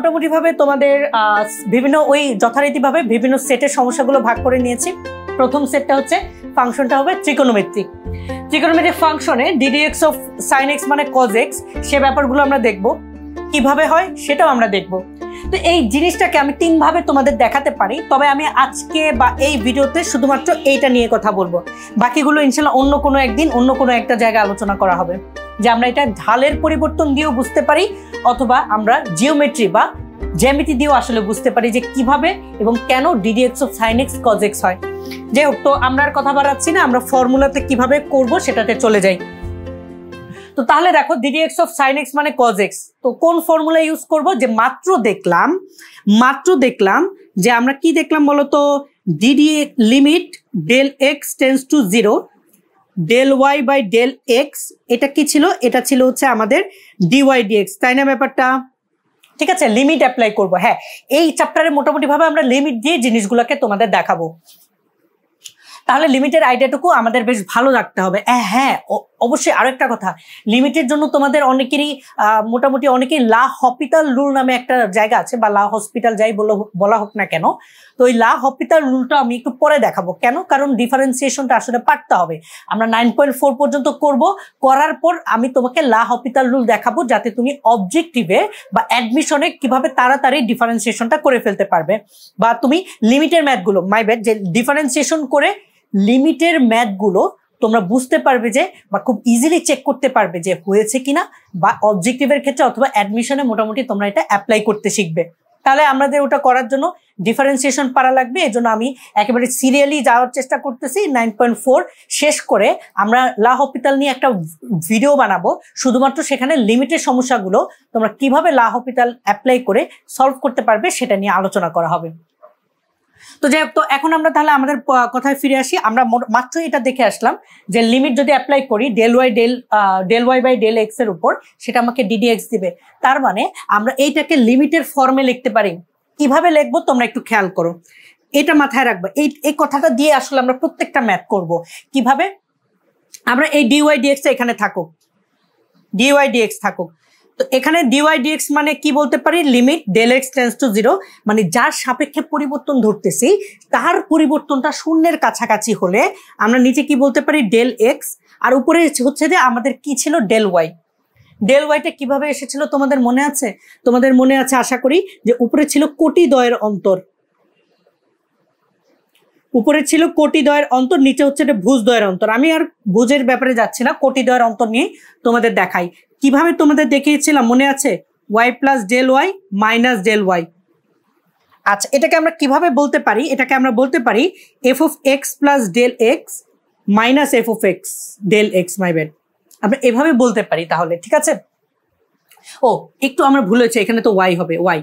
মোটামুটিভাবে তোমাদের বিভিন্ন ওই যথারীতিভাবে বিভিন্ন সেটের সমস্যাগুলো ভাগ করে নিয়েছি। প্রথম সেটটা হচ্ছে ফাংশনটা হবে ত্রিকোণমিত্রিক ত্রিকোণমিত্রিক ফাংশনে d d x of sine x মানে কজ এক্স সে ব্যাপারগুলো আমরা দেখব। কীভাবে হয় সেটাও আমরা দেখব। তো এই জিনিসটাকে আমি তিনভাবে তোমাদের দেখাতে পারি, তবে আমি আজকে বা এই ভিডিওতে শুধুমাত্র এইটা নিয়ে কথা বলব। বাকিগুলো ইনশাল্লাহ অন্য কোনো একদিন, অন্য কোনো একটা জায়গায় আলোচনা করা হবে। যে আমরা এটা ঢালের পরিবর্তন দিয়েও বুঝতে পারি, অথবা আমরা জিওমেট্রি বা জ্যামিতি দিয়েও আসলে বুঝতে পারি যে কীভাবে এবং কেন d d x of sine x cos x হয়। যাই হোক, তো আমরা আর কথা বাড়াচ্ছি না, আমরা ফর্মুলাতে কীভাবে করব সেটাতে চলে যাই। তো তাহলে দেখো d d x of sine x মানে কজ এক্স তো কোন ফর্মুলা ইউজ করব? যে মাত্র দেখলাম মাত্র দেখলাম যে আমরা কি দেখলাম বলতো? D d limit del x tends to zero del y by del x এটা কি ছিল? এটা ছিল হচ্ছে আমাদের ডিওয়াই ডিএক্স তাই না ব্যাপারটা? ঠিক আছে লিমিট অ্যাপ্লাই করব। হ্যাঁ এই চ্যাপ্টারে মোটামুটি ভাবে আমরা লিমিট দিয়ে জিনিসগুলোকে তোমাদের দেখাবো। তাহলে লিমিটের আইডিয়াটুকু আমাদের বেশ ভালো রাখতে হবে। হ্যাঁ অবশ্যই আরও একটা কথা লিমিটের জন্য তোমাদের অনেকেরই মোটামুটি অনেকেই লা হসপিটাল রুল নামে একটা জায়গা আছে, বা লা হসপিটাল যাই বলো হোক না কেন, তো ওই লা হসপিটাল রুলটা আমি একটু পরে দেখাবো। কেন? কারণ ডিফারেন্সিয়েশনটা আসলে পারতে হবে। আমরা নাইন পয়েন্ট ফোর পর্যন্ত করব, করার পর আমি তোমাকে লা হসপিটাল রুল দেখাবো, যাতে তুমি অবজেক্টিভে বা অ্যাডমিশনে কীভাবে তাড়াতাড়ি ডিফারেন্সিয়েশনটা করে ফেলতে পারবে। বা তুমি লিমিটের ম্যাথগুলো মাই ব্যাড যে ডিফারেন্সিয়েশন করে লিমিটের ম্যাথগুলো তোমরা বুঝতে পারবে যে বা খুব ইজিলি চেক করতে পারবে যে হয়েছে কিনা বা অবজেক্টিভের ক্ষেত্রে অথবা অ্যাডমিশনে মোটামুটি তোমরা এটা অ্যাপ্লাই করতে শিখবে। তাহলে আমাদের ওটা করার জন্য ডিফারেন্সিয়েশন পারা লাগবে এই জন্য আমি একেবারে সিরিয়ালি যাওয়ার চেষ্টা করতেছি নাইন পয়েন্ট ফোর শেষ করে আমরা লা হসপিটাল নিয়ে একটা ভিডিও বানাবো। শুধুমাত্র সেখানে লিমিটের সমস্যাগুলো তোমরা কীভাবে লা হসপিটাল অ্যাপ্লাই করে সলভ করতে পারবে সেটা নিয়ে আলোচনা করা হবে। তো যাই তো এখন আমরা তাহলে আমাদের কথায় ফিরে আসি। আমরা মাত্র এটা দেখে আসলাম যে লিমিট যদি অ্যাপ্লাই করি del y del del y by del এক্সের উপর, সেটা আমাকে ডিডিএক্স দিবে। তার মানে আমরা এইটাকে লিমিটের ফর্মে লিখতে পারি। কীভাবে লিখব তোমরা একটু খেয়াল করো। এটা মাথায় রাখবে। এই এই কথাটা দিয়ে আসলে আমরা প্রত্যেকটা ম্যাথ করব। কীভাবে? আমরা এই ডিওয়াই ডিএক্স এখানে থাকুক। ডিওয়াই ডিএক্স থাকুক। তো এখানে ডিওয়াই ডিএক্স মানে কি বলতে পারি? Limit del x tends to zero মানে যার সাপেক্ষে পরিবর্তন ধরতেছি, তার পরিবর্তনটা শূন্যের কাছাকাছি হলে আমরা নিচে কি বলতে পারি? ডেল এক্স আর উপরে হচ্ছে যে আমাদের কি ছিল? ডেল ওয়াই ডেল ওয়াইটা কীভাবে এসেছিল তোমাদের মনে আছে? তোমাদের মনে আছে আশা করি যে উপরে ছিল কোটি দয়ের অন্তর। উপরে ছিল কোটি দয়ের অন্তর, নিচে হচ্ছে ভুজ দয়ের অন্তর। আমি আর ভুজের ব্যাপারে যাচ্ছি না, কোটি দয়ের অন্তর নিয়ে তোমাদের দেখাই। কীভাবে তোমাদের দেখিয়েছিলাম, মনে আছে? Y plus del y minus del y আচ্ছা এটাকে আমরা কীভাবে বলতে পারি? এটাকে আমরা বলতে পারি f of x plus del x minus f of x del x my bad আমরা এভাবে বলতে পারি তাহলে, ঠিক আছে? ও, একটু আমরা ভুল হয়েছে, এখানে তো ওয়াই হবে ওয়াই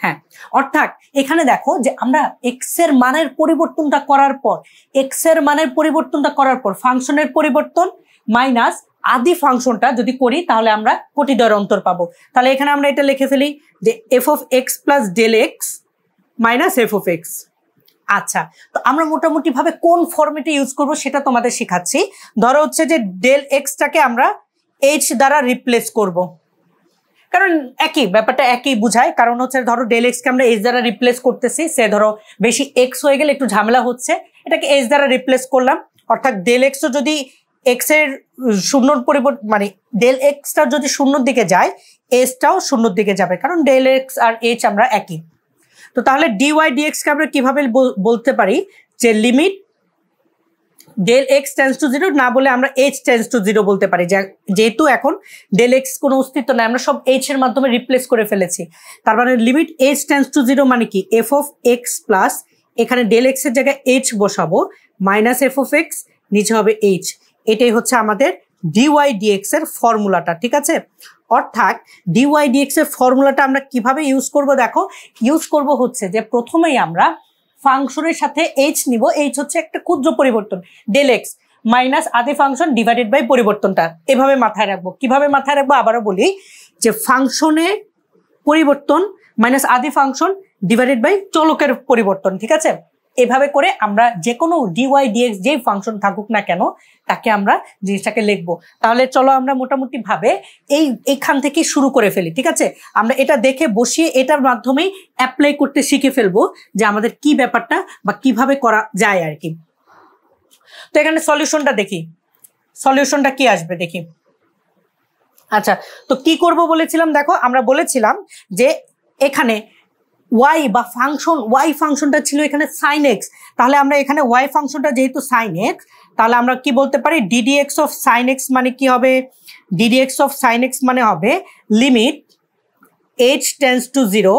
হ্যাঁ অর্থাৎ এখানে দেখো যে আমরা এক্সের মানের পরিবর্তনটা করার পর এক্সের মানের পরিবর্তনটা করার পর ফাংশনের পরিবর্তন মাইনাস আদি ফাংশনটা যদি করি, তাহলে আমরা কোটি দয়ের অন্তর পাবো। তাহলে এখানে আমরা এটা লিখে ফেলি যে f of x plus del x minus f of x আচ্ছা তো আমরা মোটামুটি ভাবে কোন ফর্মেটে ইউজ করব সেটা তোমাদের শেখাচ্ছি। ধরো হচ্ছে যে ডেল এক্সটাকে আমরা এইচ দ্বারা রিপ্লেস করব। কারণ একই, ব্যাপারটা একই বুঝায়। কারণ হচ্ছে ধরো ডেল এক্সকে আমরা এইচ দ্বারা রিপ্লেস করতেছি, সে ধরো বেশি এক্স হয়ে গেলে একটু ঝামেলা হচ্ছে, এটাকে এইচ দ্বারা রিপ্লেস করলাম। অর্থাৎ ডেল এক্সও যদি এক্সের শূন্যর পরিবর্তন মানে ডেল এক্সটা যদি শূন্যর দিকে যায় এসটাও শূন্যর দিকে যাবে, কারণ ডেল এক্স আর এইচ আমরা একই। তো তাহলে ডিওয়াই ডিএক্সকে আমরা কীভাবে বল- বলতে পারি? যে limit del x tends to zero না বলে আমরা এইচ টেন্স টু জিরো বলতে পারি। যেহেতু এখন ডেল এক্স কোনো অস্তিত্ব নাই, আমরা সব এইচ এর মাধ্যমে রিপ্লেস করে ফেলেছি। তার মানে limit h tends to zero মানে কি? এফ অফ এক্স প্লাস এখানে ডেল এক্সের জায়গায় এইচ বসাবো মাইনাস এফ অফ এক্স নিচে হবে এইচ এটাই হচ্ছে আমাদের ডিওয়াই ডিএক্স এর ফর্মুলাটা, ঠিক আছে? অর্থাৎ ডিওয়াই ডিএক্স এর ফর্মুলাটা আমরা কীভাবে ইউজ করব দেখো? ইউজ করব হচ্ছে যে প্রথমেই আমরা ফাংশনের সাথে এইচ নিব এইচ হচ্ছে একটা ক্ষুদ্র পরিবর্তন ডেল এক্স মাইনাস আদি ফাংশন ডিভাইডেড বাই পরিবর্তনটা, এভাবে মাথায় রাখব। কীভাবে মাথায় রাখব? আবারও বলি যে ফাংশনে পরিবর্তন মাইনাস আদি ফাংশন ডিভাইডেড বাই চলকের পরিবর্তন, ঠিক আছে? এভাবে করে আমরা যে কোনো ডিওয়াই ডিএক্স যেই ফাংশন থাকুক না কেন, তাকে আমরা জিনিসটাকে লিখব। তাহলে চলো আমরা মোটামুটি ভাবে এই, এইখান থেকে শুরু করে ফেলি, ঠিক আছে? আমরা এটা দেখে বসিয়ে এটার মাধ্যমেই অ্যাপ্লাই করতে শিখে ফেলব যে আমাদের কি ব্যাপারটা বা কীভাবে করা যায় আর কি। তো এখানে সলিউশনটা দেখি। সলিউশনটা কি আসবে দেখি। আচ্ছা তো কি করব বলেছিলাম? দেখো, আমরা বলেছিলাম যে এখানে ওয়াই বা ফাংশন ওয়াই ফাংশনটা ছিল এখানে সাইন এক্স তাহলে আমরা এখানে ওয়াই ফাংশনটা যেহেতু সাইন এক্স তাহলে আমরা কি বলতে পারি? D d x of sine x মানে কি হবে? D d x of sine x মানে হবে limit h tends to zero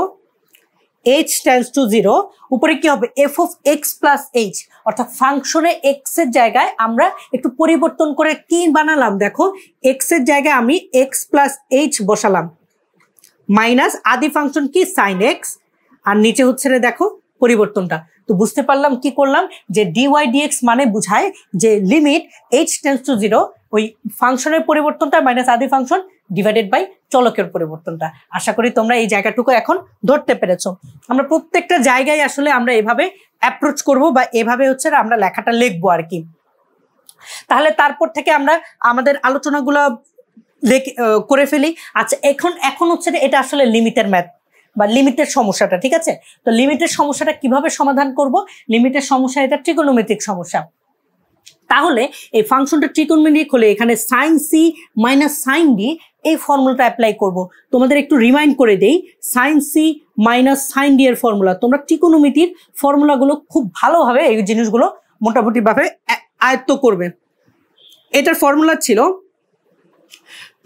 h tends to zero উপরে কি হবে? F of x plus h অর্থাৎ ফাংশনে এক্সের জায়গায় আমরা একটু পরিবর্তন করে কি বানালাম? দেখো এক্সের জায়গায় আমি এক্স প্লাস এইচ বসালাম। মাইনাস আদি ফাংশন কি? সাইন এক্স আর নিচে হচ্ছে রে দেখো পরিবর্তনটা। তো বুঝতে পারলাম কি করলাম? যে ডিওয়াই ডিএক্স মানে বুঝায় যে limit h tends to zero ওই ফাংশনের পরিবর্তনটা মাইনাস আদি ফাংশন ডিভাইডেড বাই চলকের পরিবর্তনটা। আশা করি তোমরা এই জায়গাটুকু এখন ধরতে পেরেছ। আমরা প্রত্যেকটা জায়গায় আসলে আমরা এভাবে অ্যাপ্রোচ করব বা এভাবে হচ্ছে আমরা লেখাটা লিখব আর কি। তাহলে তারপর থেকে আমরা আমাদের আলোচনাগুলো করে ফেলি। আচ্ছা এখন এখন হচ্ছে এটা আসলে লিমিটের ম্যাথ বা লিমিটের সমস্যাটা, ঠিক আছে? তো লিমিটের সমস্যাটা কীভাবে সমাধান করব? লিমিটের সমস্যা এটা ট্রিকোনোমেট্রিক সমস্যা। তাহলে এই ফাংশনটা ট্রিকোনোমেট্রিক হলে এখানে sine c minus sine d এই ফর্মুলাটা অ্যাপ্লাই করব। তোমাদের একটু রিমাইন্ড করে দেই sine c minus sine d এর ফর্মুলা। তোমরা ট্রিকোনোমেট্রির ফর্মুলাগুলো খুব ভালোভাবে এই জিনিসগুলো মোটামুটিভাবে আয়ত্ত করবে। এটার ফর্মুলা ছিল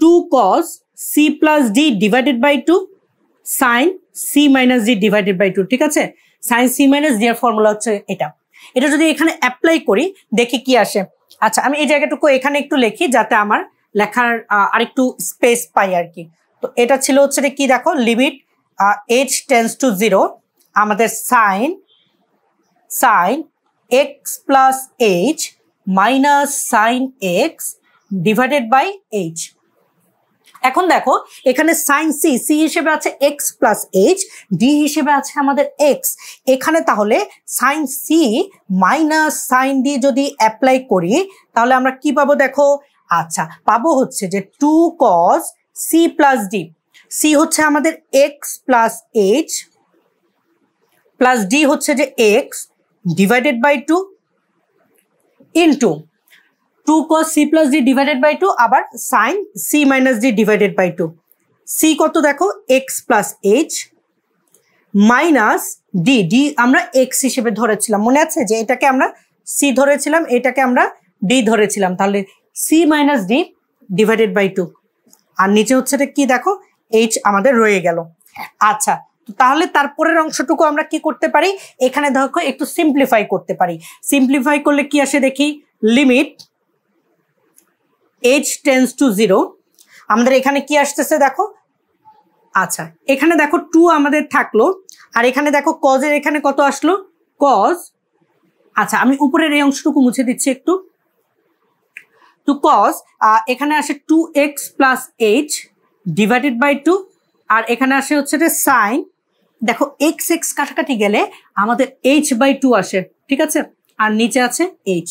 two cos c plus d divided by two sine c minus d divided by two ঠিক আছে? সাইন সি মাইনাস ডি এর ফর্মুলা হচ্ছে এটা। এটা যদি এখানে অ্যাপ্লাই করি, দেখি কি আসে। আচ্ছা আমি এই জায়গাটুকু এখানে একটু লিখি যাতে আমার লেখার আরেকটু স্পেস পাই আর কি। তো এটা ছিল হচ্ছে কি দেখো limit h tends to zero আমাদের sine sine x plus h minus sine x divided by h এখন দেখো, এখানে সাইন সি সি হিসেবে আছে এক্স প্লাস এইচ ডি হিসেবে আছে আমাদের এক্স এখানে তাহলে sine c minus sine d যদি অ্যাপ্লাই করি, তাহলে আমরা কি পাবো দেখো? আচ্ছা পাবো হচ্ছে যে two cos c plus d c হচ্ছে আমাদের x plus h plus d হচ্ছে যে x divided by two into two cos c plus d divided by two আবার sine c minus d divided by two c কত দেখো? X plus h minus d d আমরা x হিসেবে ধরেছিলাম। মনে আছে যে এটাকে আমরা সি ধরেছিলাম, এটাকে আমরা ডি ধরেছিলাম। তাহলে c minus d divided by two আর নিচে হচ্ছে কি দেখো? এইচ আমাদের রয়ে গেল। আচ্ছা তাহলে তারপরের অংশটুকু আমরা কি করতে পারি? এখানে দেখো, একটু সিম্পলিফাই করতে পারি। সিম্পলিফাই করলে কি আসে দেখি? Limit h tends to zero আমাদের এখানে কি আসতেছে দেখো? আচ্ছা এখানে দেখো টু আমাদের থাকল, আর এখানে দেখো কজের এখানে কত আসলো? কজ আচ্ছা আমি উপরের এই অংশটুকু মুছে দিচ্ছি একটু। টু কজ এখানে আসে two x plus h divided by two আর এখানে আসে হচ্ছে যে সাইন দেখো এক্স এক্স কাটাকাটি গেলে আমাদের এইচ বাই টু আসে, ঠিক আছে? আর নিচে আছে এইচ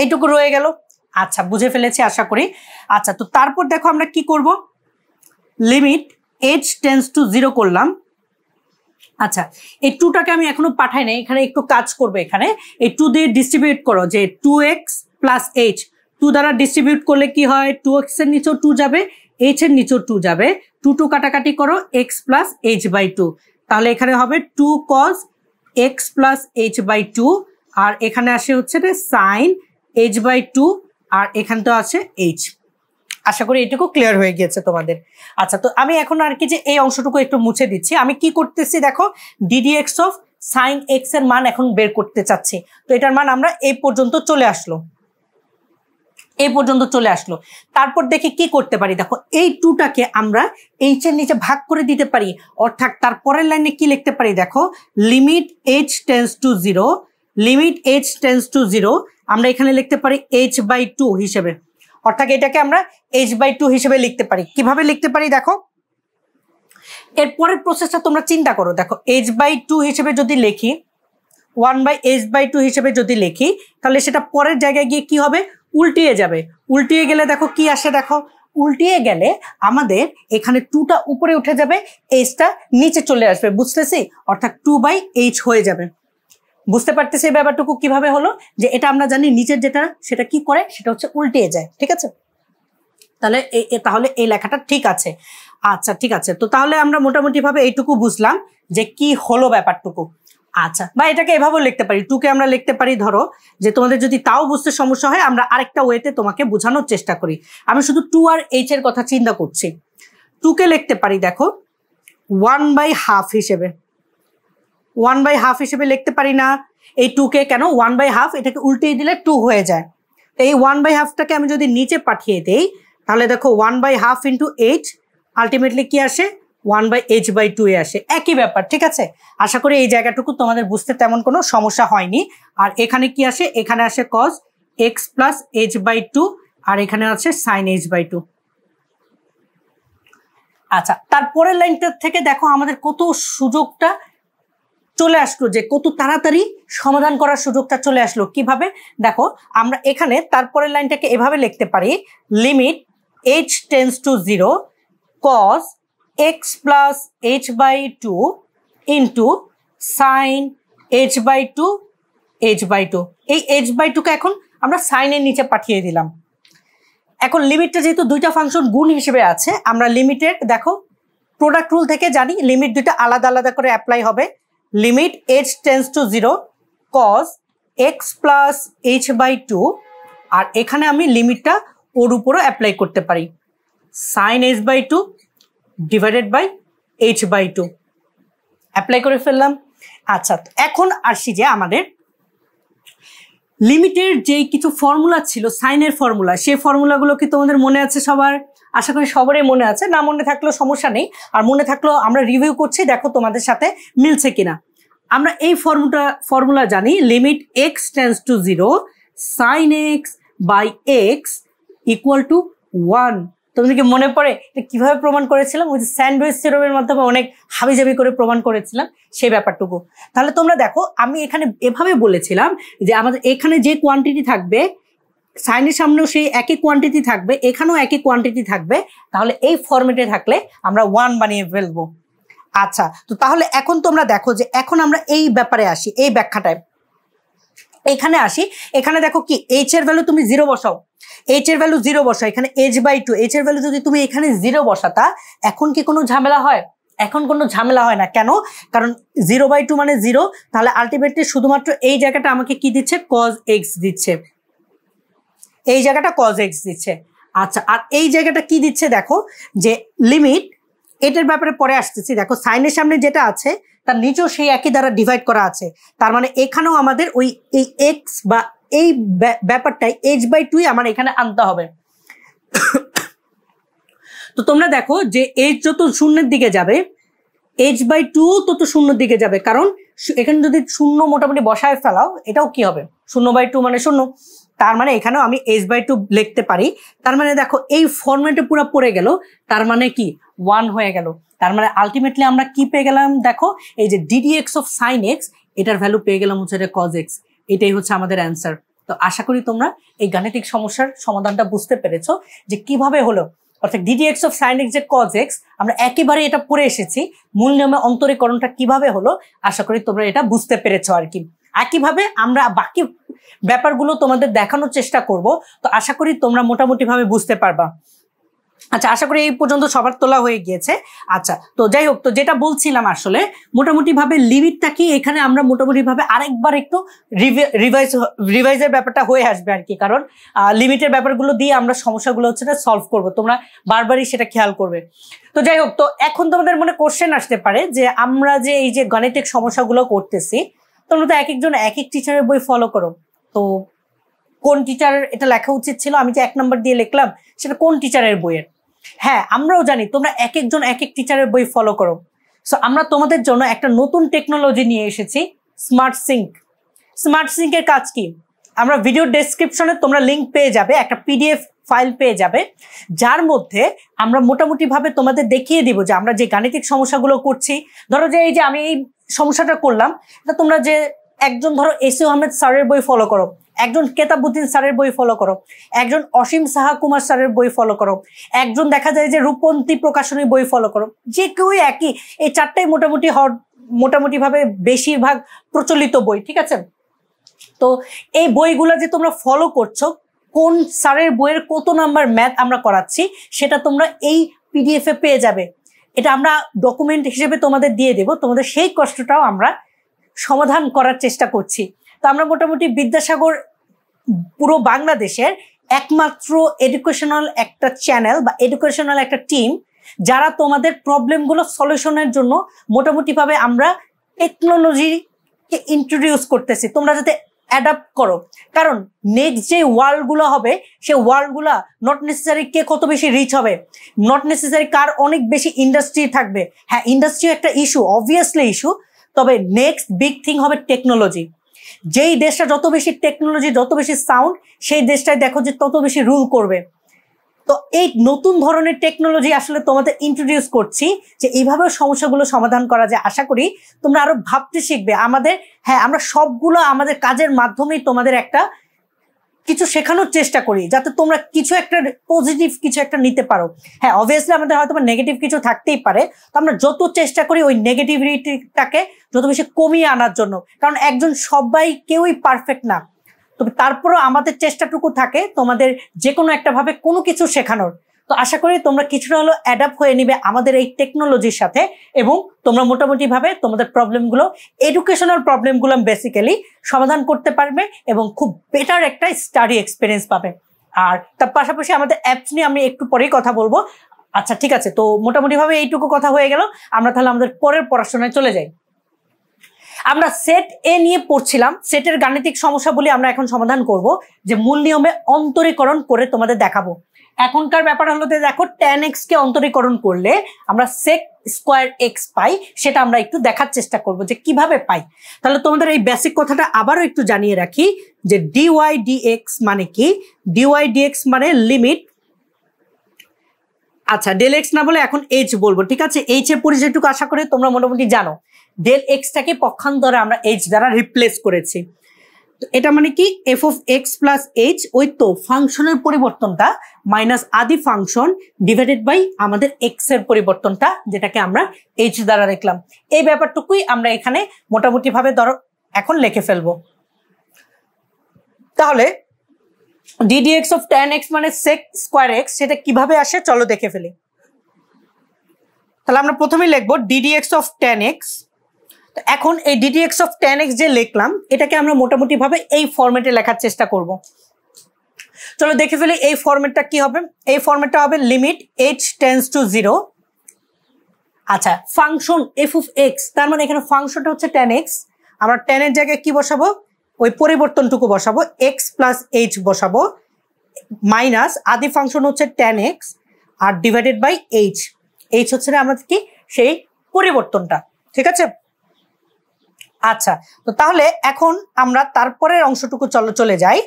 এইটুকু রয়ে গেল। আচ্ছা বুঝে ফেলেছি, আশা করি। আচ্ছা তো তারপর দেখো আমরা কি করব? Limit h tends to zero করলাম। আচ্ছা এই টুটাকে আমি এখনও পাঠাই নাই, এখানে একটু কাজ করবে এখানে। এই টু দিয়ে ডিস্ট্রিবিউট করো, যে two x plus h two দ্বারা ডিস্ট্রিবিউট করলে কি হয়? টু এক্সের নিচেও টু যাবে এইচ এর নিচেও টু যাবে। টু টু কাটাকাটি করো x plus h by two তাহলে এখানে হবে two cos x plus h by two আর এখানে আসে হচ্ছে সাইন এইচ বাই টু আর এখান তো আছে এইচ আশা করি এটুকু ক্লিয়ার হয়ে গিয়েছে তোমাদের। আচ্ছা তো আমি এখন আর কি যে এই অংশটুকু একটু মুছে দিচ্ছি। আমি কি করতেছি দেখো ডিডি এক্স অফ সাইন এক্সের মান এখন বের করতে চাচ্ছি। তো এটার মান আমরা এই পর্যন্ত চলে আসলো। এই পর্যন্ত চলে আসলো। তারপর দেখি কি করতে পারি? দেখো, এই টুটাকে আমরা এইচ এর নিচে ভাগ করে দিতে পারি। অর্থাৎ তারপরের লাইনে কি লিখতে পারি? দেখো limit h tends to zero limit h tends to zero আমরা এখানে লিখতে পারি এইচ বাই টু হিসেবে। অর্থাৎ এটাকে আমরা এইচ বাই টু হিসেবে লিখতে পারি। কীভাবে লিখতে পারি দেখো? এর পরের প্রসেসটা তোমরা চিন্তা করো। দেখো এইচ বাই টু হিসেবে যদি লিখি one by h by two হিসেবে যদি লিখি, তাহলে সেটা পরের জায়গায় গিয়ে কি হবে? উল্টিয়ে যাবে। উল্টিয়ে গেলে দেখো কি আসে দেখো? উল্টিয়ে গেলে আমাদের এখানে টুটা উপরে উঠে যাবে এইচটা নিচে চলে আসবে। বুঝতেছি? অর্থাৎ টু বাই এইচ হয়ে যাবে। বুঝতে পারতেছি ব্যাপারটুকু কীভাবে হলো, যে এটা আমরা জানি নিচের যেটা, সেটা কি করে, সেটা হচ্ছে উল্টিয়ে যায়, ঠিক আছে? তাহলে তাহলে এই লেখাটা ঠিক আছে। আচ্ছা ঠিক আছে। তো তাহলে আমরা মোটামুটি ভাবে এইটুকু বুঝলাম যে কি হলো ব্যাপারটুকু। আচ্ছা বা এটাকে এভাবেও লিখতে পারি, টুকে আমরা লিখতে পারি, ধরো, যে তোমাদের যদি তাও বুঝতে সমস্যা হয়, আমরা আরেকটা ওয়েতে তোমাকে বোঝানোর চেষ্টা করি। আমি শুধু টু আর এইচ এর কথা চিন্তা করছি। টুকে লিখতে পারি, দেখো, ওয়ান বাই হাফ হিসেবে। ওয়ান বাই হাফ হিসেবে লিখতে পারি না। এই টুকে কেন? ওয়ান বাই হাফ এটাকে উল্টিয়ে দিলে টু হয়ে যায়। এই ওয়ান বাই হাফটাকে আমি যদি নিচে পাঠিয়ে দেই, তাহলে দেখো one by half into h ultimately কি আসে? One by h by two এ আসে। একই ব্যাপার, ঠিক আছে? আশা করি এই জায়গাটুকু তোমাদের বুঝতে তেমন কোনো সমস্যা হয়নি। আর এখানে কি আসে? এখানে আসে cos x plus h by two আর এখানে আছে সাইন এইচ বাই টু আচ্ছা তারপরের লাইনটার থেকে দেখো আমাদের কত সুযোগটা চলে আসলো যে কত তাড়াতাড়ি সমাধান করার সুযোগটা চলে আসলো। কীভাবে? দেখো, আমরা এখানে তারপরের লাইনটাকে এভাবে লিখতে পারি limit h tends to zero cos x plus h by two into sine h by two h by two এই এইচ বাই টুকে এখন আমরা সাইনের নিচে পাঠিয়ে দিলাম। এখন লিমিটটা যেহেতু দুইটা ফাংশন গুণ হিসেবে আছে, আমরা লিমিটের দেখো প্রোডাক্ট রুল থেকে জানি লিমিট দুইটা আলাদা আলাদা করে অ্যাপ্লাই হবে। Limit h tends to zero cos x plus h by two আর এখানে আমি লিমিটটা ওর উপরও অ্যাপ্লাই করতে পারি। Sine h by two divided by h by two apply করে ফেললাম। আচ্ছা এখন আসি যে আমাদের লিমিটের যেই কিছু ফর্মুলা ছিল সাইনের ফর্মুলা সেই ফর্মুলাগুলো কি তোমাদের মনে আছে সবার? আশা করি সবারই মনে আছে। না মনে থাকলেও সমস্যা নেই। আর মনে থাকলেও আমরা রিভিউ করছি, দেখো তোমাদের সাথে মিলছে কিনা। আমরা এই ফর্মুলা ফর্মুলা জানি limit x tends to zero sine x by x equal to one তোমাদের কি মনে পড়ে? এটা কীভাবে প্রমাণ করেছিলাম? ওই যে স্যান্ডউইচ সিরোমের মাধ্যমে অনেক হাবিজাবি করে প্রমাণ করেছিলাম সেই ব্যাপারটুকু। তাহলে তোমরা দেখো, আমি এখানে এভাবে বলেছিলাম যে আমাদের এখানে যে কোয়ান্টিটি থাকবে সাইনের সামনেও সেই একই কোয়ান্টিটি থাকবে, এখানেও একই কোয়ান্টিটি থাকবে, তাহলে এই ফরম্যাটে থাকলে আমরা ওয়ান বানিয়ে ফেলব। আচ্ছা তো তাহলে এখন তোমরা দেখো যে এখন আমরা এই ব্যাপারে আসি, এই ব্যাখ্যাটায়। এখানে আসি, এখানে দেখো কি এইচ এর ভ্যালু তুমি জিরো বসাও। এইচ এর ভ্যালু জিরো বসাও, এখানে এইচ বাই টু এইচ এর ভ্যালু যদি তুমি এখানে জিরো বসাতা, এখন কি কোনো ঝামেলা হয়? এখন কোনো ঝামেলা হয় না। কেন? কারণ জিরো বাই টু মানে জিরো তাহলে আলটিমেটলি শুধুমাত্র এই জায়গাটা আমাকে কি দিচ্ছে? কজ এক্স দিচ্ছে। এই জায়গাটা কজ এক্স দিচ্ছে। আচ্ছা আর এই জায়গাটা কি দিচ্ছে দেখো, যে লিমিট এটার ব্যাপারে পরে আসতেছি। দেখো, সাইনের সামনে যেটা আছে, তার নিচেও সেই একই দ্বারা ডিভাইড করা আছে। তার মানে এখানেও আমাদের ওই এই এক্স বা এই ব্যা- ব্যাপারটাই এইচ বাই টুই আমার এখানে আনতে হবে। তো তোমরা দেখো যে এইচ যত শূন্যের দিকে যাবে এইচ বাই টু তত শূন্যের দিকে যাবে। কারণ এখানে যদি শূন্য মোটামুটি বসায় ফেলাও, এটাও কি হবে? শূন্য বাই টু মানে শূন্য। তার মানে এখানেও আমি এইচ বাই টু লিখতে পারি। তার মানে দেখো, এই ফর্মেটে পুরো পড়ে গেল। তার মানে কি? ওয়ান হয়ে গেল। তার মানে আলটিমেটলি আমরা কি পেয়ে গেলাম? দেখো, এই যে d d x of sine x এটার ভ্যালু পেয়ে গেলাম হচ্ছে এটা কজ এক্স এটাই হচ্ছে আমাদের অ্যান্সার তো আশা করি তোমরা এই গাণিতিক সমস্যার সমাধানটা বুঝতে পেরেছ যে কীভাবে হলো। অর্থাৎ d d x of sine x যে কজ এক্স আমরা একেবারে এটা পড়ে এসেছি। মূল নিয়মে অন্তরীকরণটা কীভাবে হলো? আশা করি তোমরা এটা বুঝতে পেরেছ আর কি। একইভাবে আমরা বাকি ব্যাপারগুলো তোমাদের দেখানোর চেষ্টা করব। তো আশা করি তোমরা মোটামুটি ভাবে বুঝতে পারবা। আচ্ছা আশা করি এই পর্যন্ত সবার তোলা হয়ে গিয়েছে। আচ্ছা তো যাই হোক, তো যেটা বলছিলাম আসলে মোটামুটি ভাবে লিমিটটা কি? এখানে আমরা মোটামুটি ভাবে আরেকবার একটু রিভাইজ রিভাইজের ব্যাপারটা হয়ে আসবে আর কি। কারণ লিমিটের ব্যাপারগুলো দিয়ে আমরা সমস্যাগুলো হচ্ছে না সলভ করব। তোমরা বারবারই সেটা খেয়াল করবে। তো যাই হোক, তো এখন তোমাদের মনে কোশ্চেন আসতে পারে যে আমরা যে এই যে গণিতিক সমস্যাগুলো করতেছি তোমরা তো এক একজন এক এক টিচারের বই ফলো করো। তো কোন টিচার এটা লেখা উচিত ছিল? আমি যে এক নম্বর দিয়ে লিখলাম, সেটা কোন টিচারের বইয়ের? হ্যাঁ আমরাও জানি, তোমরা এক একজন এক এক টিচারের বই ফলো করো। সো আমরা তোমাদের জন্য একটা নতুন টেকনোলজি নিয়ে এসেছি স্মার্ট সিঙ্ক স্মার্ট সিঙ্কের কাজ কি? আমরা ভিডিও ডেসক্রিপশনে তোমরা লিঙ্ক পেয়ে যাবে, একটা পিডিএফ ফাইল পেয়ে যাবে, যার মধ্যে আমরা মোটামুটিভাবে তোমাদের দেখিয়ে দিব যে আমরা যে গাণিতিক সমস্যাগুলো করছি। ধরো যে এই যে আমি এই সমস্যাটা করলাম। এটা তোমরা যে একজন ধরো এসিও আহমেদ স্যারের বই ফলো করো, একজন কেতাবুদ্দিন স্যারের বই ফলো করো, একজন অসীম সাহা কুমার স্যারের বই ফলো করো, একজন দেখা যায় যে রূপন্তী প্রকাশনী বই ফলো করো, যে কেউই একই। এই চারটাই মোটামুটি হর মোটামুটি ভাবে বেশিরভাগ প্রচলিত বই, ঠিক আছে? তো এই বইগুলো যে তোমরা ফলো করছ, কোন স্যারের বইয়ের কত নাম্বার ম্যাথ আমরা করাচ্ছি, সেটা তোমরা এই পিডিএফ পেয়ে যাবে। এটা আমরা ডকুমেন্ট হিসেবে তোমাদের দিয়ে দেব। তোমাদের সেই কষ্টটাও আমরা সমাধান করার চেষ্টা করছি। তো আমরা মোটামুটি বিদ্যাসাগর পুরো বাংলাদেশের একমাত্র এডুকেশনাল একটা চ্যানেল বা এডুকেশনাল একটা টিম যারা তোমাদের প্রবলেমগুলো সলিউশনের জন্য মোটামুটিভাবে আমরা টেকনোলজিকে ইন্ট্রোডিউস করতেছি। তোমরা যাতে অ্যাডাপ্ট করো। কারণ নেক্সট যে ওয়ার্ল্ডগুলো হবে, সে ওয়ার্ল্ডগুলো নট নেসেসারি কে কত বেশি রিচ হবে? নট নেসেসারি কার অনেক বেশি ইন্ডাস্ট্রি থাকবে। হ্যাঁ ইন্ডাস্ট্রি একটা ইস্যু অবভিয়াসলি ইস্যু তবে নেক্সট বিগ থিং হবে টেকনোলজি যেই দেশটা যত বেশি টেকনোলজি যত বেশি সাউন্ড সেই দেশটায় দেখো যে তত বেশি রুল করবে। তো এই নতুন ধরনের টেকনোলজি আসলে তোমাদের ইন্ট্রোডিউস করছি যে এইভাবে সমস্যাগুলো সমাধান করা যায়। আশা করি তোমরা আরও ভাবতে শিখবে। আমাদের হ্যাঁ আমরা সবগুলো আমাদের কাজের মাধ্যমেই তোমাদের একটা কিছু শেখানোর চেষ্টা করি, যাতে তোমরা কিছু একটা পজিটিভ কিছু একটা নিতে পারো। হ্যাঁ অবভিয়াসলি আমাদের হয়তো নেগেটিভ কিছু থাকতেই পারে, তো আমরা যত চেষ্টা করি ওই নেগেটিভিটিটাকে যত বেশি কমিয়ে আনার জন্য, কারণ একজন সবাই কেউই পারফেক্ট না। তবে তারপরেও আমাদের চেষ্টাটুকু থাকে তোমাদের যে কোনো একটা ভাবে কোনো কিছু শেখানোর। তো আশা করি তোমরা কিছুটা হলো অ্যাডাপ্ট হয়ে নিবে আমাদের এই টেকনোলজির সাথে এবং তোমরা মোটামুটি ভাবে তোমাদের প্রবলেমগুলো এডুকেশনাল প্রবলেমগুলো বেসিক্যালি সমাধান করতে পারবে এবং খুব বেটার একটা স্টাডি এক্সপিরিয়েন্স পাবে। আর তার পাশাপাশি আমাদের অ্যাপস নিয়ে আমি একটু পরেই কথা বলব। আচ্ছা ঠিক আছে, তো মোটামুটিভাবে এইটুকু কথা হয়ে গেল। আমরা তাহলে আমাদের পরের পড়াশোনায় চলে যাই। আমরা সেট এ নিয়ে পড়ছিলাম। সেটের গাণিতিক সমস্যাগুলি আমরা এখন সমাধান করব, যে মূল নিয়মে অন্তরীকরণ করে তোমাদের দেখাবো। এখনকার ব্যাপার হলো যে দেখো টেন এক্স কে অন্তরীকরণ করলে আমরা সেক স্কোয়ার এক্স পাই, সেটা আমরা একটু দেখার চেষ্টা করব যে কীভাবে পাই। তাহলে তোমাদের এই বেসিক কথাটা আবারও একটু জানিয়ে রাখি, যে ডিওয়াই ডিএক্স মানে কি? ডিওয়াই ডিএক্স মানে লিমিট আচ্ছা ডেল এক্স না বলে এখন এইচ বলব, ঠিক আছে? এইচ এর পরিচয়টুকু আশা করে তোমরা মোটামুটি জানো। ডেল এক্সটাকে পক্ষান্তরে আমরা এইচ দ্বারা রিপ্লেস করেছি। তো এটা মানে কি? F of x plus h ওই তো ফাংশনের পরিবর্তনটা মাইনাস আদি ফাংশন ডিভাইডেড বাই আমাদের এক্সের পরিবর্তনটা, যেটাকে আমরা এইচ দ্বারা দেখলাম এই ব্যাপারটুকুই আমরা এখানে মোটামুটি ভাবে ধরো এখন লিখে ফেলব। তাহলে ডিডিএক্স অফ টেন এক্স মানে সেক স্কোয়ার এক্স সেটা কীভাবে আসে চলো দেখে ফেলি। তাহলে আমরা প্রথমেই লিখব ডিডিএক্স অফ টেন এক্স এখন এই ডিডিএক্স অফ টেন এক্স যে লিখলাম, এটাকে আমরা মোটামুটি ভাবে এই ফরম্যাটে লেখার চেষ্টা করব। চলো দেখে ফেলি এই ফরম্যাটটা কি হবে। এই ফরম্যাটটা হবে limit h tends to zero আচ্ছা ফাংশন এফ অফ এক্স তার মানে এখানে ফাংশনটা হচ্ছে টেন এক্স আমরা টেনের জায়গায় কি বসাবো? ওই পরিবর্তনটুকু বসাবো এক্স প্লাস এইচ বসাবো মাইনাস আদি ফাংশন হচ্ছে টেন এক্স আর ডিভাইডেড বাই এইচ এইচ হচ্ছে আমাদের কি? সেই পরিবর্তনটা, ঠিক আছে? আচ্ছা তো তাহলে এখন আমরা তারপরের অংশটুকু চলো চলে যাই।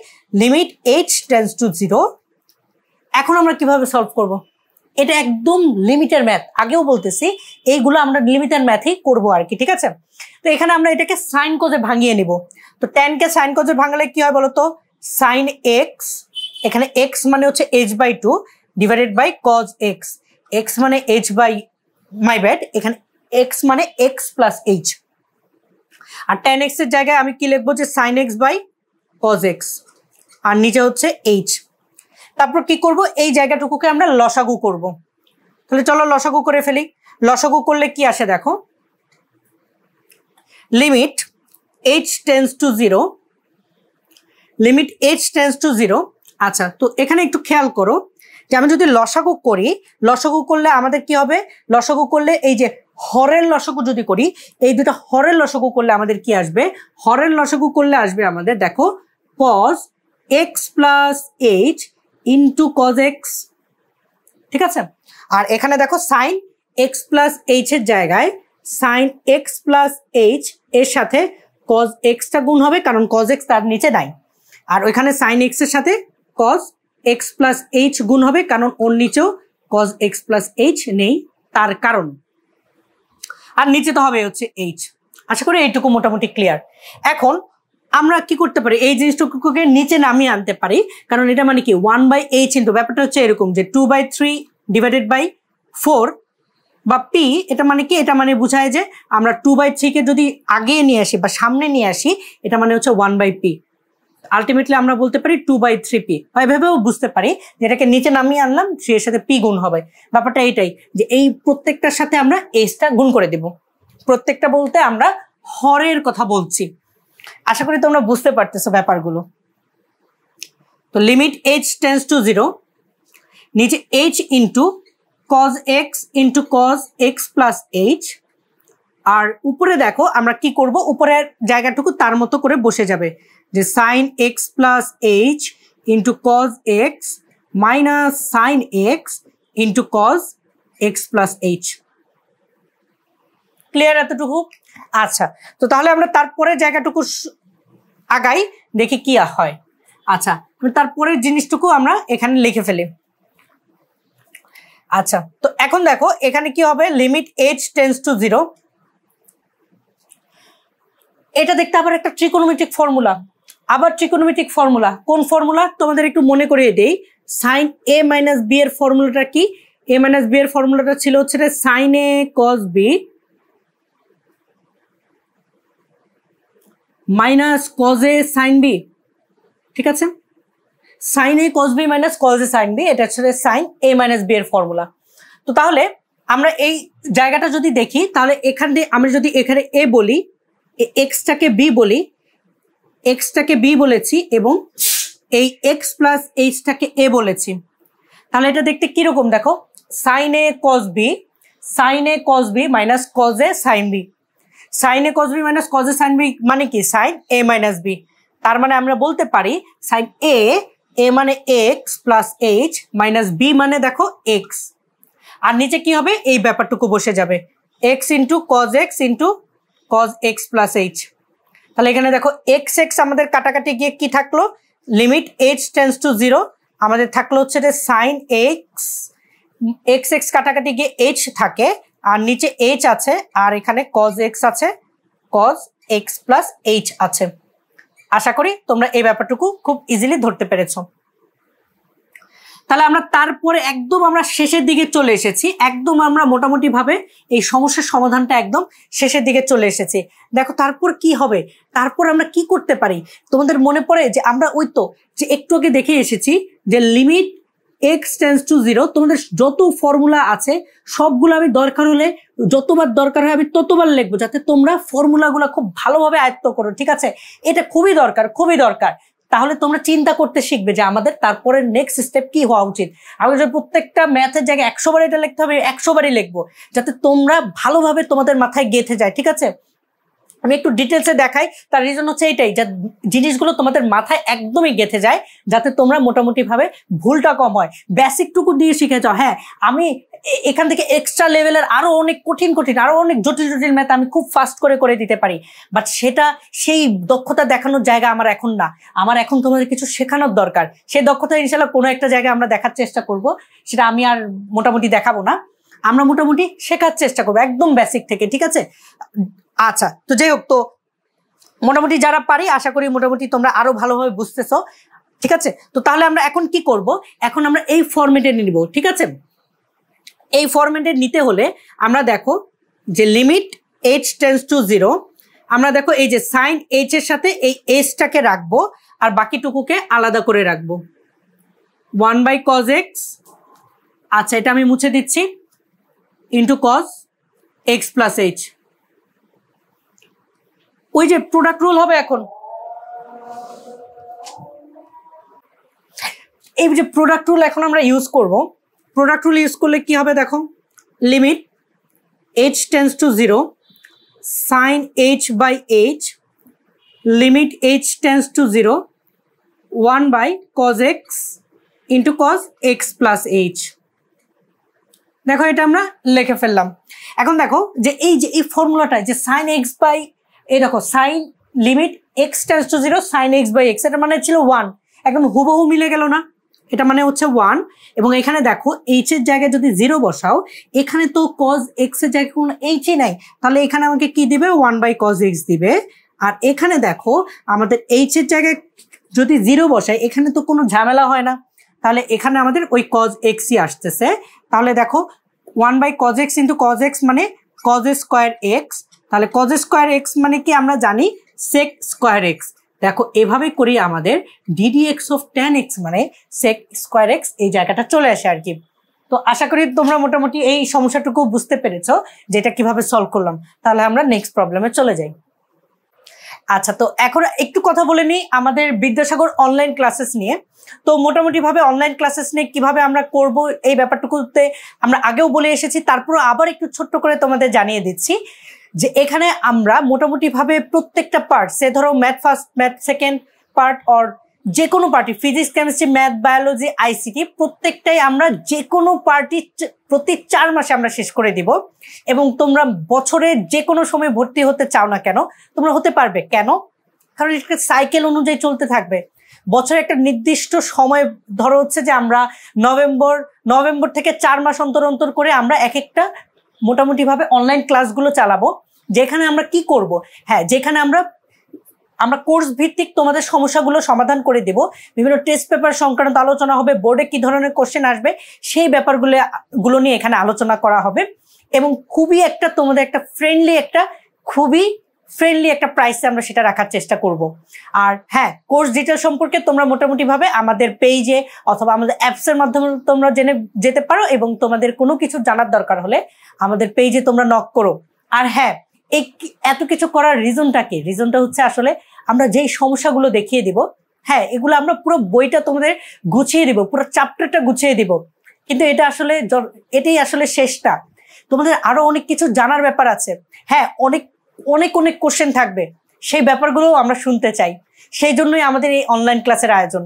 Limit h tends to zero এখন আমরা কীভাবে সলভ করব। এটা একদম লিমিটের ম্যাথ আগেও বলতেছি, এইগুলো আমরা লিমিটের ম্যাথই করব আর কি, ঠিক আছে? তো এখানে আমরা এটাকে সাইন কোজে ভাঙিয়ে নিব। তো টেনকে সাইন কোজে ভাঙালে কি হয় বলতো? সাইন এক্স এখানে এক্স মানে হচ্ছে h by two divided by cos x x মানে এইচ বাই মাই ব্যাড এখানে এক্স মানে এক্স প্লাস এইচ আর টেন এক্সের জায়গায় আমি কি লিখব যে sine x by cos x আর নিচে হচ্ছে এইচ তারপর কি করব? এই জায়গাটুকুকে আমরা লসাগু করব। তাহলে চলো লসাগু করে ফেলি। লসাগু করলে কি আসে দেখো? Limit h tends to zero limit h tends to zero আচ্ছা তো এখানে একটু খেয়াল করো যে আমি যদি লসাগু করি, লসাগু করলে আমাদের কি হবে? লসাগু করলে এই যে হরের লসাগু যদি করি, এই দুটা হরের লসাগু করলে আমাদের কি আসবে? হরের লসাগু করলে আসবে আমাদের, দেখো cos x plus h into cos x ঠিক আছে? আর এখানে দেখো সাইন এক্স প্লাস এইচ এর জায়গায় সাইন এক্স প্লাস এইচ এর সাথে কজ এক্সটা গুণ হবে, কারণ কজ এক্স তার নিচে নাই। আর ওইখানে সাইন এক্সের সাথে কজ এক্স প্লাস এইচ গুণ হবে, কারণ ওর নিচেও কজ এক্স প্লাস এইচ নেই, তার কারণ। আর নিচে তো হবে হচ্ছে এইচ আশা করি এইটুকু মোটামুটি ক্লিয়ার এখন আমরা কি করতে পারি? এই জিনিসটুকুকে নিচে নামিয়ে আনতে পারি, কারণ এটা মানে কি? ওয়ান বাই এইচ ইন্টু ব্যাপারটা হচ্ছে এরকম যে two by three divided by four বা পি এটা মানে কি? এটা মানে বোঝায় যে আমরা টু বাই থ্রিকে যদি আগে নিয়ে আসি বা সামনে নিয়ে আসি, এটা মানে হচ্ছে ওয়ান বাই পি আলটিমেটলি আমরা বলতে পারি টু বাই থ্রি পি এভাবেও বুঝতে পারি যেটাকে নিচে নামিয়ে আনলাম থ্রি এর সাথে পি গুণ হবে। ব্যাপারটা এইটাই যে এই প্রত্যেকটার সাথে আমরা এইচটা গুণ করে দেব। প্রত্যেকটা বলতে আমরা হরের কথা বলছি। আশা করি তোমরা বুঝতে পারতেছো ব্যাপারগুলো। তো limit h tends to zero নিচে h into cos x into cos x plus h আর উপরে দেখো আমরা কি করব? উপরের জায়গাটুকু তার মতো করে বসে যাবে। যে sine x plus h into cos x minus sine x into cos x plus h clear এতটুকু? আচ্ছা তো তাহলে আমরা তারপরে জায়গাটুকু আগাই, দেখি কি হয়। আচ্ছা তারপরের জিনিসটুকু আমরা এখানে লিখে ফেলি। আচ্ছা তো এখন দেখো, এখানে কি হবে? Limit h tends to zero এটা দেখতে আবার একটা ট্রিকোনোমেট্রিক ফর্মুলা আবার ট্রিকোনোমেট্রিক ফর্মুলা কোন ফর্মুলা তোমাদের একটু মনে করিয়ে দেই। সাইন এ মাইনাস বি এর ফর্মুলাটা কি? এ মাইনাস বি এর ফর্মুলাটা ছিল হচ্ছে sine a cos b minus cos a sine b ঠিক আছে? Sine a cos b minus cos a sine b এটা হচ্ছে সাইন এ মাইনাস বি এর ফর্মুলা তো তাহলে আমরা এই জায়গাটা যদি দেখি, তাহলে এখান দিয়ে আমরা যদি এখানে এ বলি এক্সটাকে বি বলি এক্সটাকে বি বলেছি এবং এই এক্স প্লাস এইচটাকে এ বলেছি। তাহলে এটা দেখতে কীরকম দেখো? Sine a cos b sine a cos b minus cos a sine b sine a cos b minus cos a sine b মানে কি? সাইন এ মাইনাস বি তার মানে আমরা বলতে পারি সাইন এ এ মানে x plus h minus b মানে দেখো এক্স আর নিচে কি হবে? এই ব্যাপারটুকু বসে যাবে। X into cos x into cos x plus h তাহলে এখানে দেখো এক্স এক্স আমাদের কাটাকাটি গিয়ে কি থাকল? Limit h tends to zero আমাদের থাকল হচ্ছে যে সাইন এক্স এক্স এক্স কাটাকাটি গিয়ে এইচ থাকে, আর নিচে এইচ আছে, আর এখানে কজ এক্স আছে কজ এক্স প্লাস এইচ আছে। আশা করি তোমরা এই ব্যাপারটুকু খুব ইজিলি ধরতে পেরেছ। তাহলে আমরা তারপরে একদম আমরা শেষের দিকে চলে এসেছি। একদম আমরা মোটামুটি ভাবে এই সমস্যার সমাধানটা একদম শেষের দিকে চলে এসেছি। দেখো তারপর কি হবে? তারপর আমরা কি করতে পারি? তোমাদের মনে পড়ে যে আমরা ওই তো যে একটু আগে দেখে এসেছি যে limit x tends to zero তোমাদের যত ফর্মুলা আছে, সবগুলো আমি দরকার হলে, যতবার দরকার হয় আমি ততবার লিখব, যাতে তোমরা ফর্মুলাগুলো খুব ভালোভাবে আয়ত্ত করো, ঠিক আছে? এটা খুবই দরকার খুবই দরকার। তাহলে তোমরা চিন্তা করতে শিখবে যে আমাদের তারপরে নেক্সট স্টেপ কি হওয়া উচিত। আমি যদি প্রত্যেকটা ম্যাথের জায়গায় একশো বার এটা লিখতে হবে, একশো বারই লিখব, যাতে তোমরা ভালোভাবে তোমাদের মাথায় গেঁথে যায়, ঠিক আছে? আমি একটু ডিটেলসে দেখাই, তার রিজন হচ্ছে এটাই যে জিনিসগুলো তোমাদের মাথায় একদমই গেঁথে যায়, যাতে তোমরা মোটামুটিভাবে ভুলটা কম হয়। বেসিকটুকু দিয়ে শিখে যাও হ্যাঁ আমি এখান থেকে এক্সট্রা লেভেলের আরও অনেক কঠিন কঠিন, আরও অনেক জটিল জটিল ম্যাথ আমি খুব ফাস্ট করে করে দিতে পারি। বাট সেটা, সেই দক্ষতা দেখানোর জায়গা আমার এখন না। আমার এখন তোমাদের কিছু শেখানোর দরকার। সেই দক্ষতা ইনশাল্লাহ কোনো একটা জায়গায় আমরা দেখার চেষ্টা করব। সেটা আমি আর মোটামুটি দেখাবো না। আমরা মোটামুটি শেখার চেষ্টা করব, একদম বেসিক থেকে, ঠিক আছে? আচ্ছা তো যাই হোক, তো মোটামুটি যারা পারি, আশা করি মোটামুটি তোমরা আরও ভালোভাবে বুঝতেছো। ঠিক আছে? তো তাহলে আমরা এখন কি করব? এখন আমরা এই ফরম্যাটে নিব, ঠিক আছে? এই ফরম্যাটে নিতে হলে আমরা দেখো যে limit h tends to zero আমরা দেখো এই যে সাইন এইচ এর সাথে এই এইচটাকে রাখব আর বাকিটুকুকে আলাদা করে রাখব। ওয়ান বাই কজ এক্স আচ্ছা এটা আমি মুছে দিচ্ছি into cos x plus h ওই যে প্রোডাক্ট রুল হবে এখন। এই যে প্রোডাক্ট রুল এখন আমরা ইউজ করব প্রোডাক্ট রুল ইউজ করলে কি হবে দেখো? Limit h tends to zero sine h by h limit h tends to zero one by cos x into cos x plus h দেখো এটা আমরা লিখে ফেললাম। এখন দেখো যে এই যে, এই ফর্মুলাটা যে সাইন এক্স বাই এই দেখো sine limit x tends to zero sine x by x এটা মানে ছিল ওয়ান একদম হুবহু মিলে গেল না। এটা মানে হচ্ছে ওয়ান এবং এখানে দেখো এইচ এর জায়গায় যদি জিরো বসাও, এখানে তো কজ এক্সের জায়গায় কোনো এইচই নাই। তাহলে এখানে আমাকে কি দিবে? ওয়ান বাই কজ এক্স দিবে। আর এখানে দেখো আমাদের এইচ এর জায়গায় যদি জিরো বসায় এখানে তো কোনো ঝামেলা হয় না। তাহলে এখানে আমাদের ওই কজ এক্সই আসতেছে। তাহলে দেখো one by cos x into cos x মানে কজ স্কোয়ার এক্স তাহলে কজ স্কোয়ার এক্স মানে কি আমরা জানি? সেক স্কোয়ার এক্স দেখো, এভাবে করি আমাদের d d x of tan x মানে সেক স্কোয়ার এক্স এই জায়গাটা চলে আসে আর কি। তো আশা করি তোমরা মোটামুটি এই সমস্যাটুকু বুঝতে পেরেছ, যেটা কীভাবে সলভ করলাম। তাহলে আমরা নেক্সট প্রবলেমে চলে যাই। আচ্ছা তো এখন একটু কথা বলে নিই আমাদের বিদ্যাসাগর অনলাইন ক্লাসেস নিয়ে। তো মোটামুটি ভাবে অনলাইন ক্লাসেস নিয়ে কীভাবে আমরা করব এই ব্যাপারটুকুতে আমরা আগেও বলে এসেছি তারপর আবার একটু ছোট্ট করে তোমাদের জানিয়ে দিচ্ছি যে এখানে আমরা মোটামুটি ভাবে প্রত্যেকটা পার্ট সে ধরো math first math second part or যে কোনো party physics chemistry math biology ICT প্রত্যেকটাই আমরা যে কোনো পার্টি প্রতি চার মাসে আমরা শেষ করে দিব। এবং তোমরা বছরে যে কোনো সময় ভর্তি হতে চাও না কেন, তোমরা হতে পারবে। কেন? কারণ এটা সাইকেল অনুযায়ী চলতে থাকবে। বছরে একটা নির্দিষ্ট সময়, ধরো হচ্ছে যে আমরা নভেম্বর নভেম্বর থেকে চার মাস অন্তর অন্তর করে আমরা এক একটা মোটামুটিভাবে অনলাইন ক্লাসগুলো চালাবো। যেখানে আমরা কি করব? হ্যাঁ যেখানে আমরা আমরা কোর্স ভিত্তিক তোমাদের সমস্যাগুলো সমাধান করে দেব। বিভিন্ন টেস্ট পেপার সংক্রান্ত আলোচনা হবে বোর্ডে কি ধরনের কোশ্চেন আসবে, সেই ব্যাপারগুলো, গুলো নিয়ে এখানে আলোচনা করা হবে। এবং খুবই একটা তোমাদের একটা ফ্রেন্ডলি একটা, খুবই ফ্রেন্ডলি একটা প্রাইসে আমরা সেটা রাখার চেষ্টা করব। আর হ্যাঁ কোর্স ডিটেল সম্পর্কে তোমরা মোটামুটিভাবে আমাদের পেজে অথবা আমাদের অ্যাপসের মাধ্যমে তোমরা জেনে, যেতে পারো এবং তোমাদের কোনো কিছু জানার দরকার হলে আমাদের পেজে তোমরা নক করো। আর হ্যাঁ এই এত কিছু করার রিজনটা কি? রিজনটা হচ্ছে আসলে আমরা যেই সমস্যাগুলো দেখিয়ে দিব হ্যাঁ এগুলো আমরা পুরো বইটা তোমাদের গুছিয়ে দিব, পুরো চ্যাপ্টারটা গুছিয়ে দিব। কিন্তু এটা আসলে এটাই আসলে শেষটা। তোমাদের আরও অনেক কিছু জানার ব্যাপার আছে। হ্যাঁ অনেক অনেক অনেক কোশ্চেন থাকবে। সেই ব্যাপারগুলো আমরা শুনতে চাই। সেই জন্যই আমাদের এই অনলাইন ক্লাসের আয়োজন।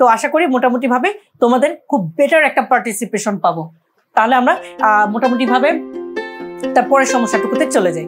তো আশা করি মোটামুটি ভাবে তোমাদের খুব বেটার একটা পার্টিসিপেশন পাবো। তাহলে আমরা মোটামুটি ভাবে তারপরের সমস্যাটুকুতে চলে যাই।